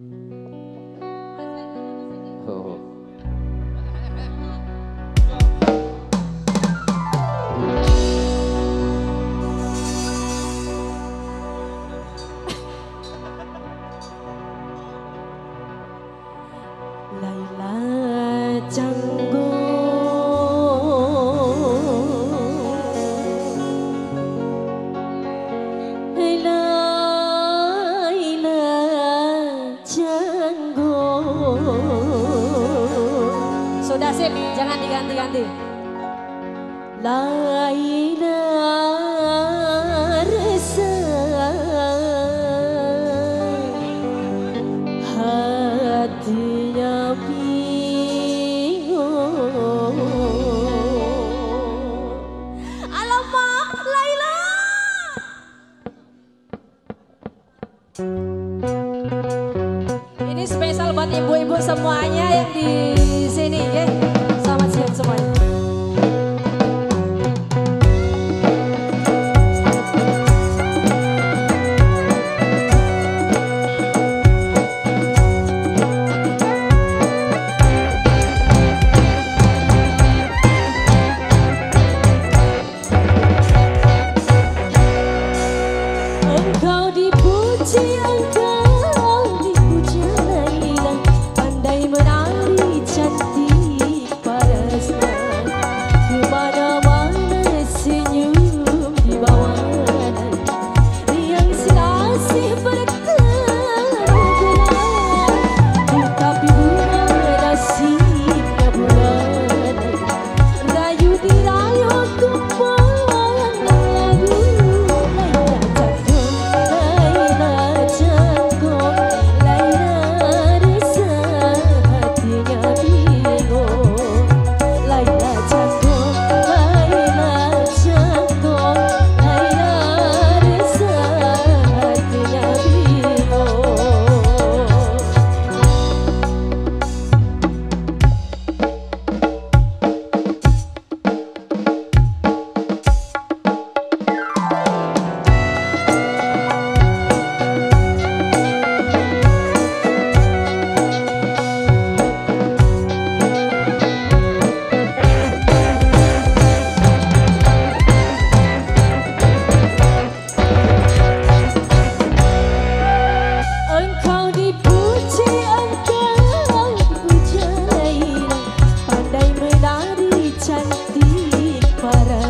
Oh. Laila Canggu Laila Sudah sip, jangan diganti-ganti. Laila resa hatinya bingung. Alamak Laila ini spesial buat ibu-ibu semuanya yang di sini ya. Selamat siang semuanya. Dipuji para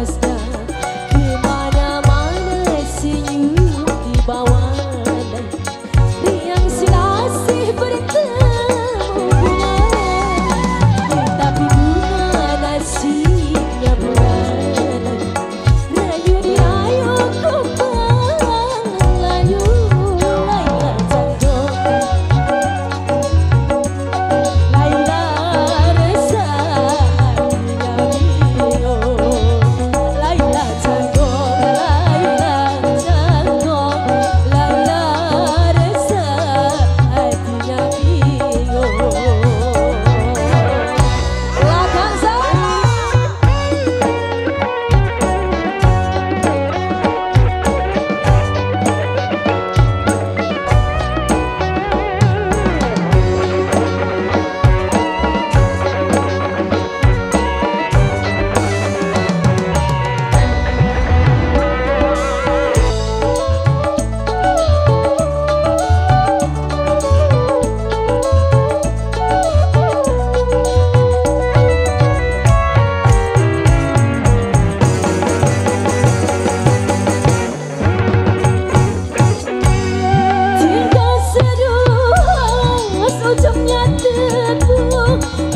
tepuh